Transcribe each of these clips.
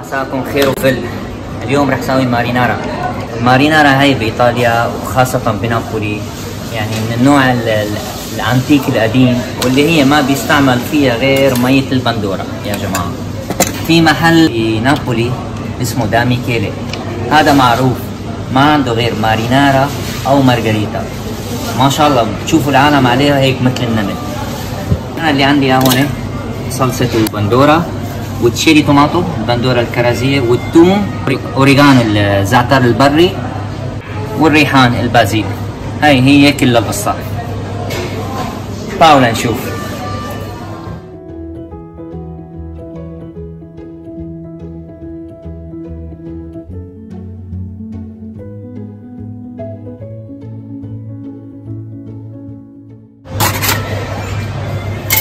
مساكم خير وفل. اليوم رح سوي مارينارا. المارينارا هاي بإيطاليا وخاصة بنابولي يعني من النوع ال- ال- الأنتيك القديم واللي هي ما بيستعمل فيها غير مية البندورة. يا جماعة في محل في نابولي اسمه داميكيلي هذا معروف ما عنده غير مارينارا أو مارغريتا. ما شاء الله بتشوفوا العالم عليها هيك مثل النمل. أنا اللي عندي هون صلصة البندورة. و cherry tomato البندورة الكرزية والثوم اوريغانو الزعتر البري والريحان ال basil. هاي هي كل القصة تعالوا لنشوف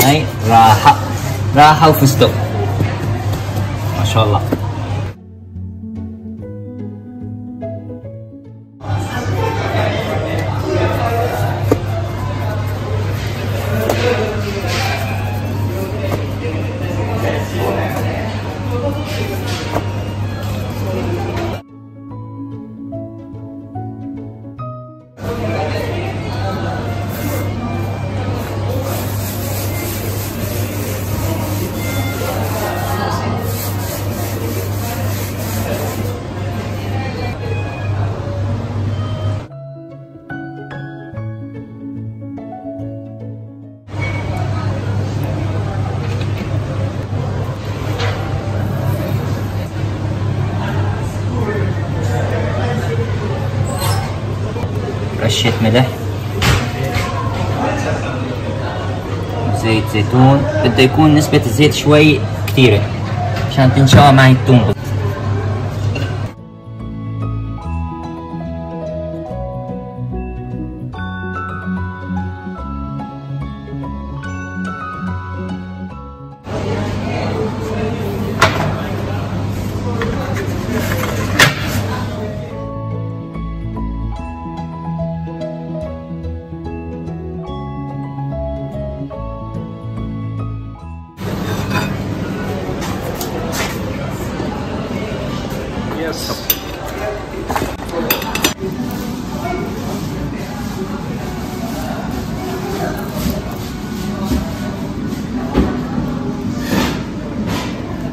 هاي راحة راحة وفستق. ما شاء رشة ملح زيت زيتون. بده يكون نسبة الزيت شوي كثيرة عشان تنشوى معي الثوم Yes.